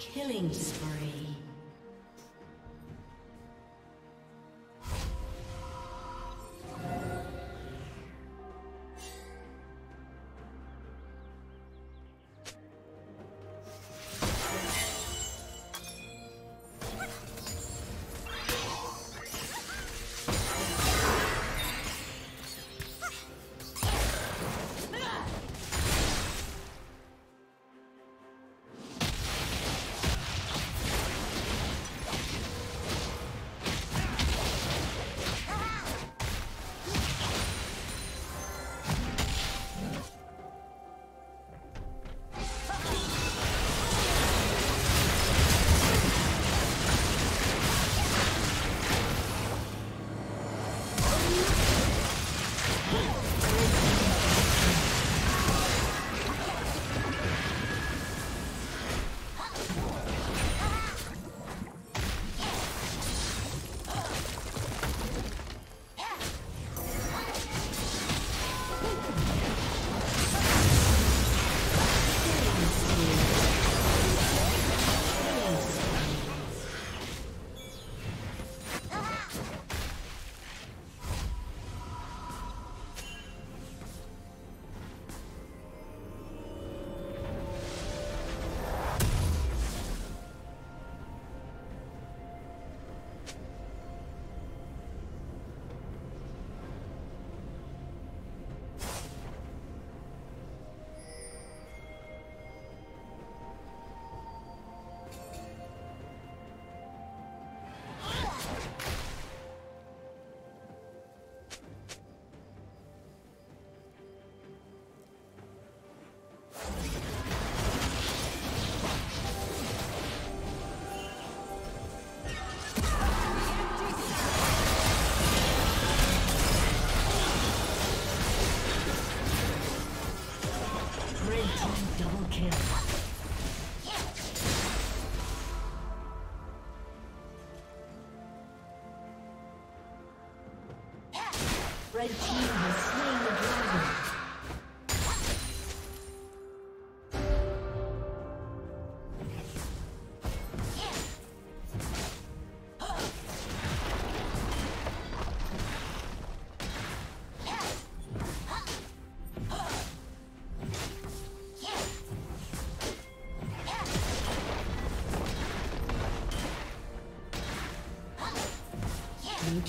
Killing spree.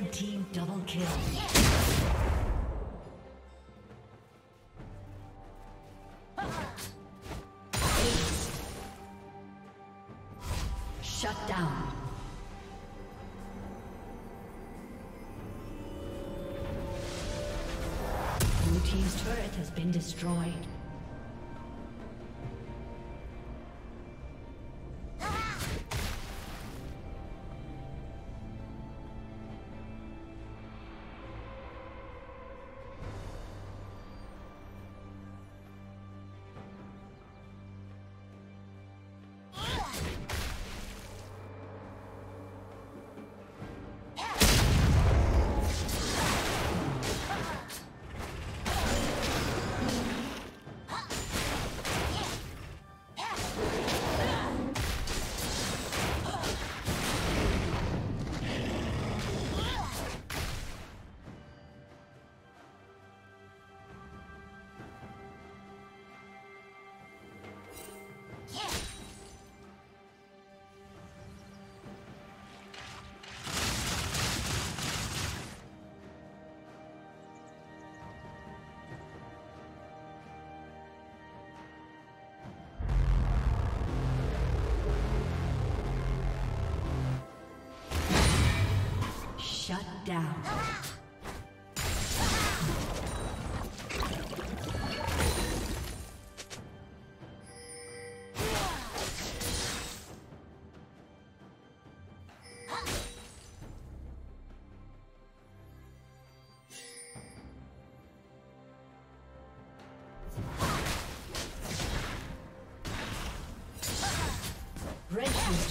Red team double kill. Shut down. Team's turret has been destroyed.